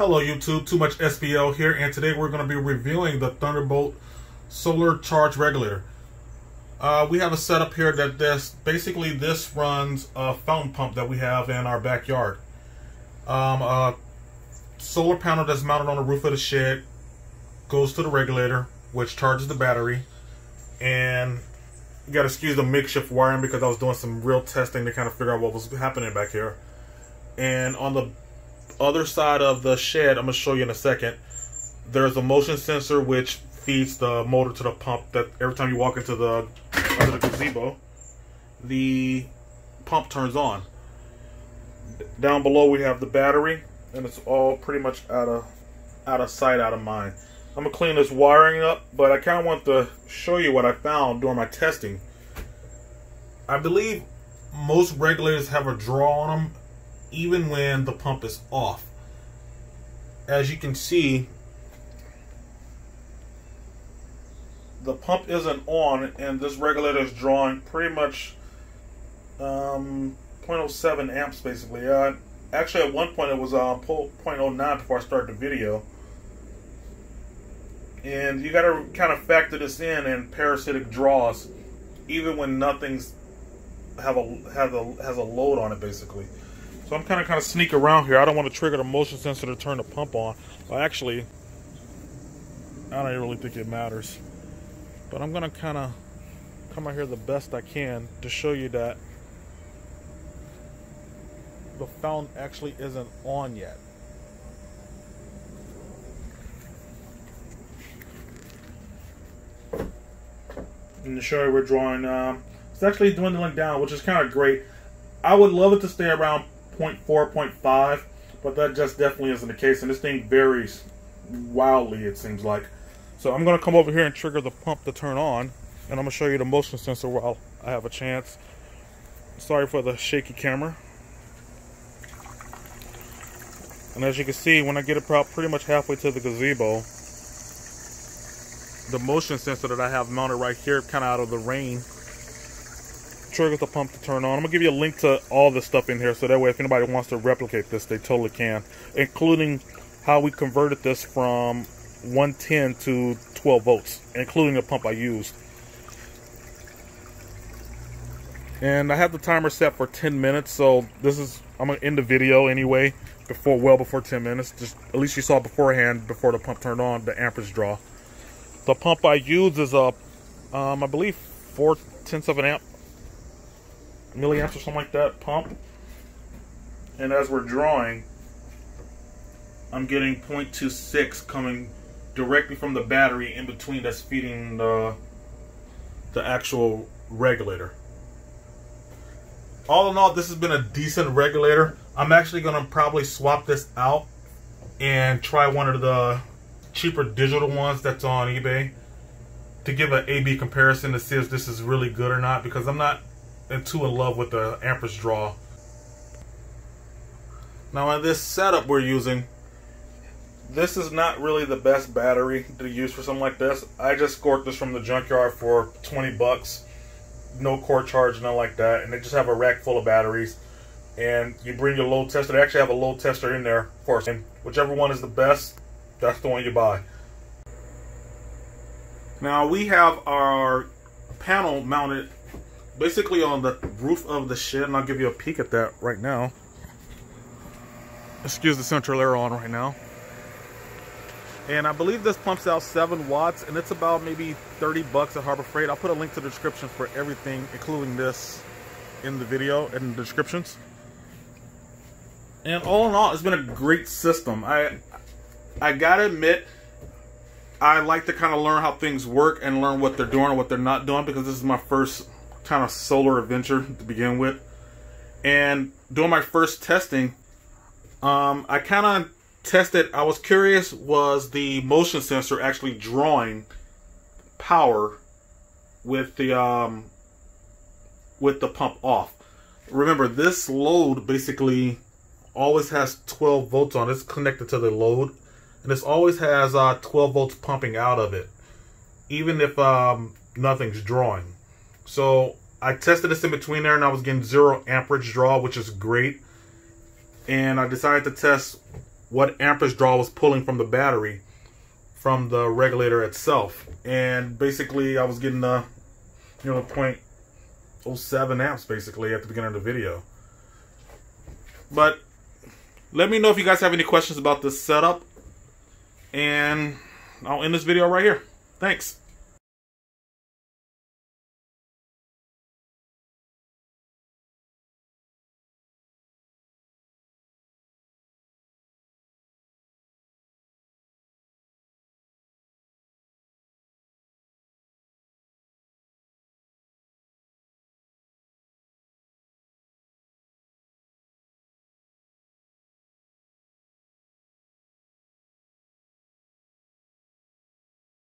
Hello YouTube, Too Much SPL here, and today we're going to be reviewing the Thunderbolt Solar Charge Regulator. Uh, we have a setup here that this basically this runs a fountain pump that we have in our backyard. Um, a solar panel that's mounted on the roof of the shed goes to the regulator, which charges the battery, and you got to excuse the makeshift wiring because I was doing some real testing to kind of figure out what was happening back here. And on the other side of the shed, I'm going to show you in a second, there's a motion sensor which feeds the motor to the pump that every time you walk into the under the gazebo, the pump turns on. Down below we have the battery, and it's all pretty much out of out of sight, out of mind. I'm gonna clean this wiring up, but I kind of want to show you what I found during my testing. I believe most regulators have a draw on them even when the pump is off. As you can see, the pump isn't on and this regulator is drawing pretty much um, 0.07 amps basically. Uh, actually at one point it was uh, 0.09 before I started the video. And you got to kind of factor this in and parasitic draws even when nothing's have a has a has a load on it basically. So I'm kind of kind of sneak around here. I don't want to trigger the motion sensor to turn the pump on. Well, actually, I don't really think it matters. But I'm going to kind of come out here the best I can to show you that the fountain actually isn't on yet. And to show you we're drawing, um, it's actually dwindling down, which is kind of great. I would love it to stay around 0.4, 0.5, but that just definitely isn't the case. And this thing varies wildly, it seems like. So I'm going to come over here and trigger the pump to turn on. And I'm going to show you the motion sensor while I have a chance. Sorry for the shaky camera. And as you can see, when I get about pretty much halfway to the gazebo, the motion sensor that I have mounted right here, kind of out of the rain, triggers the pump to turn on. I'm to give you a link to all this stuff in here so that way if anybody wants to replicate this, they totally can. Including how we converted this from 110 to 12 volts, including the pump I used. And I have the timer set for 10 minutes, so this is, I'm to end the video anyway, before well before 10 minutes. Just At least you saw beforehand, before the pump turned on, the amperage draw. The pump I use is a, um, I believe, 4 tenths of an amp milliamps or something like that pump. And as we're drawing, I'm getting 0.26 coming directly from the battery in between that's feeding the, the actual regulator. All in all, this has been a decent regulator. I'm actually going to probably swap this out and try one of the cheaper digital ones that's on eBay to give an A-B comparison to see if this is really good or not because I'm not too in love with the amperage draw. Now in this setup we're using, this is not really the best battery to use for something like this. I just scored this from the junkyard for 20 bucks. No core charge, nothing like that. And they just have a rack full of batteries. And you bring your load tester. They actually have a load tester in there of course. And whichever one is the best, that's the one you buy. Now we have our panel mounted basically on the roof of the shed, and I'll give you a peek at that right now. Excuse the central air on right now. And I believe this pumps out 7 watts, and it's about maybe 30 bucks at Harbor Freight. I'll put a link to the description for everything, including this, in the video, in the descriptions. And all in all, it's been a great system. I, I gotta admit, I like to kind of learn how things work and learn what they're doing and what they're not doing because this is my first kind of solar adventure to begin with. And doing my first testing, um, I kind of tested, I was curious, was the motion sensor actually drawing power with the um, with the pump off? Remember, this load basically always has 12 volts on it. It's connected to the load. And this always has uh, 12 volts pumping out of it, even if um, nothing's drawing. So I tested this in between there and I was getting zero amperage draw, which is great. And I decided to test what amperage draw was pulling from the battery from the regulator itself. And basically I was getting a you know 0.07 amps basically at the beginning of the video. But let me know if you guys have any questions about this setup. And I'll end this video right here. Thanks.